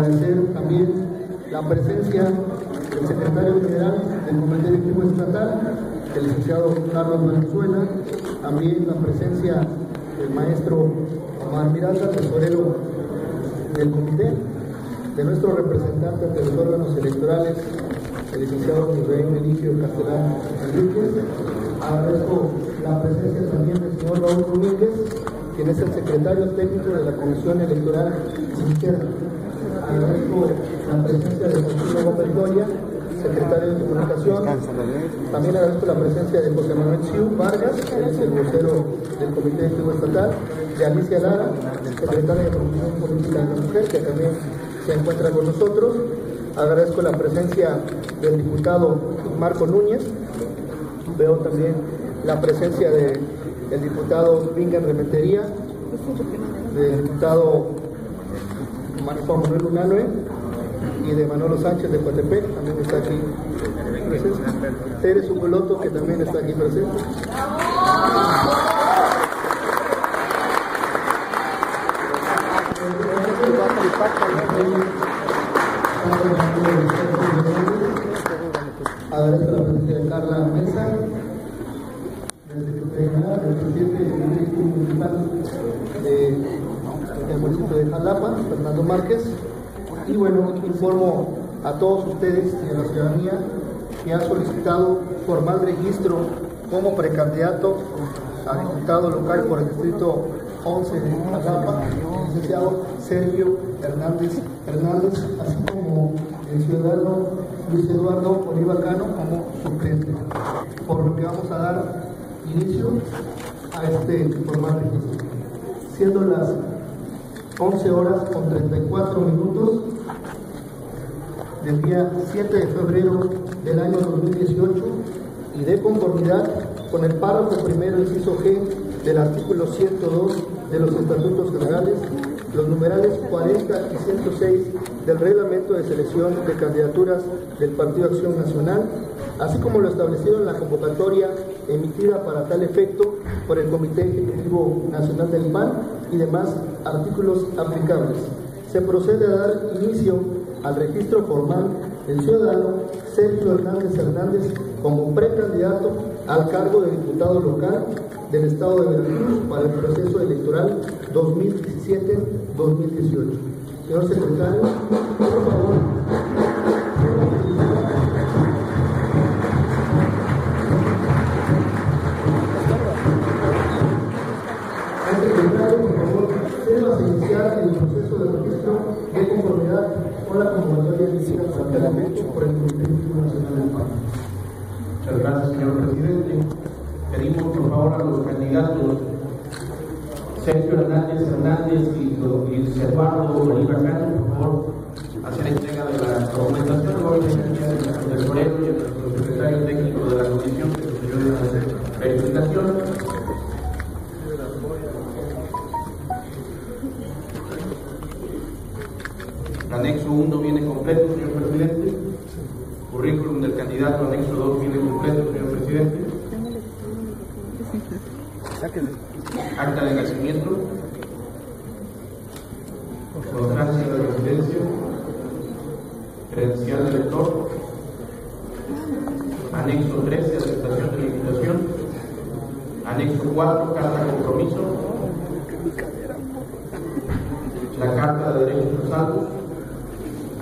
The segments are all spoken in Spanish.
agradecer también la presencia del secretario general del Comité Directivo Estatal, el licenciado Carlos Valenzuela, también la presencia del maestro Omar Miranda, tesorero del comité, de nuestro representante ante los órganos electorales, el licenciado Miguel Benicio Castellán Enríquez. Agradezco la presencia también del señor Raúl Domínguez, quien es el secretario técnico de la Comisión Electoral Interna. Agradezco la presencia de José Gómez secretario de Comunicación. También agradezco la presencia de José Manuel Siu Vargas, que es el vocero del Comité Ejecutivo Estatal, de Alicia Lara, secretaria de Promoción Política de la Mujer, que también se encuentra con nosotros. Agradezco la presencia del diputado Marco Núñez. Veo también la presencia del diputado Vingan Remetería, del diputado Juan Manuel Unanue y de Manolo Sánchez de Coatepec, también está aquí presente. Teres Ugoloto, que también está aquí presente. Agradezco la de Carla Mesa, Comité Municipal del municipio de Jalapa, Fernando Márquez. Y bueno, informo a todos ustedes y a la ciudadanía que ha solicitado formal registro como precandidato a diputado local por el distrito 11 de Jalapa, el licenciado Sergio Hernández Hernández, así como el ciudadano Luis Eduardo Oliva Cano como suplente, por lo que vamos a dar inicio a este formal registro. Siendo las 11 horas con 34 minutos del día 7 de febrero del año 2018 y de conformidad con el párrafo primero, inciso G del artículo 102 de los estatutos generales, los numerales 40 y 106 del reglamento de selección de candidaturas del Partido Acción Nacional, así como lo establecido en la convocatoria emitida para tal efecto por el Comité Ejecutivo Nacional del PAN y demás artículos aplicables. Se procede a dar inicio al registro formal del ciudadano Sergio Hernández Hernández como precandidato al cargo de diputado local del Estado de Veracruz para el proceso electoral 2017-2018. Señor secretario, por el Comité Nacional del PAN. Muchas gracias, señor presidente. Pedimos por favor a los candidatos Sergio Hernández Hernández y Luis Eduardo Bolívar El anexo 1 viene completo, señor presidente. Currículum del candidato, anexo 2 viene completo, señor presidente. Acta de nacimiento. Constancia de residencia. Credencial del lector. Anexo 13, aceptación de la invitación. Anexo 4, carta de compromiso. La carta de derechos usados.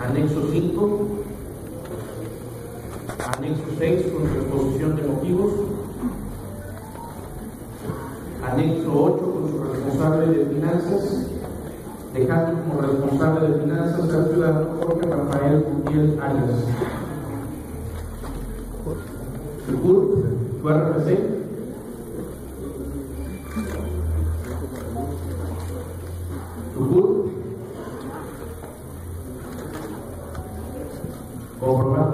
Anexo 5, anexo 6 con su exposición de motivos, anexo 8 con su responsable de finanzas, dejando como responsable de finanzas al ciudadano Jorge Rafael Gutiérrez Arias. Su CURP, su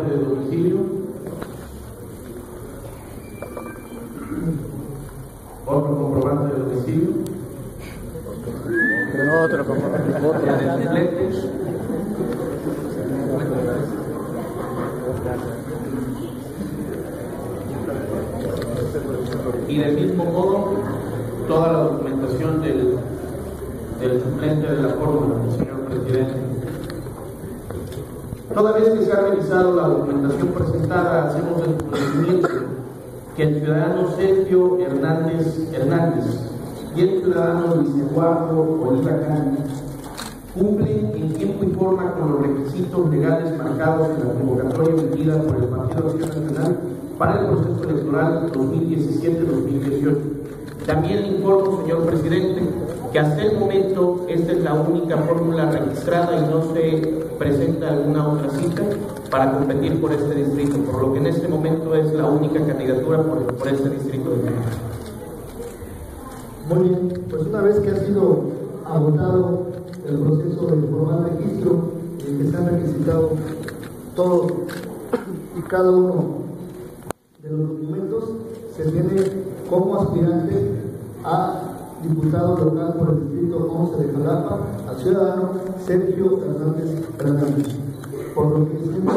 De domicilio, otro comprobante de domicilio, otro comprobante, lentes, y del mismo modo toda la documentación del, del suplente de la fórmula, señor presidente. Toda vez que se ha revisado la documentación presentada, hacemos el conocimiento que el ciudadano Sergio Hernández Hernández y el ciudadano Luis Eduardo Oliva Cani cumplen en tiempo y forma con los requisitos legales marcados en la convocatoria emitida por el Partido Acción Nacional para el proceso electoral 2017-2018. También informo, señor presidente, que hasta el momento esta es la única fórmula registrada y no se presenta alguna otra cita para competir por este distrito, por lo que en este momento es la única candidatura por, por este distrito de México. Muy bien, pues una vez que ha sido agotado el proceso de formal registro, en que se han requisitado todos y cada uno de los documentos, se tiene como aspirante a diputado local por el distrito 11 de Jalapa, al ciudadano Sergio Hernández Hernández. Por lo que siempre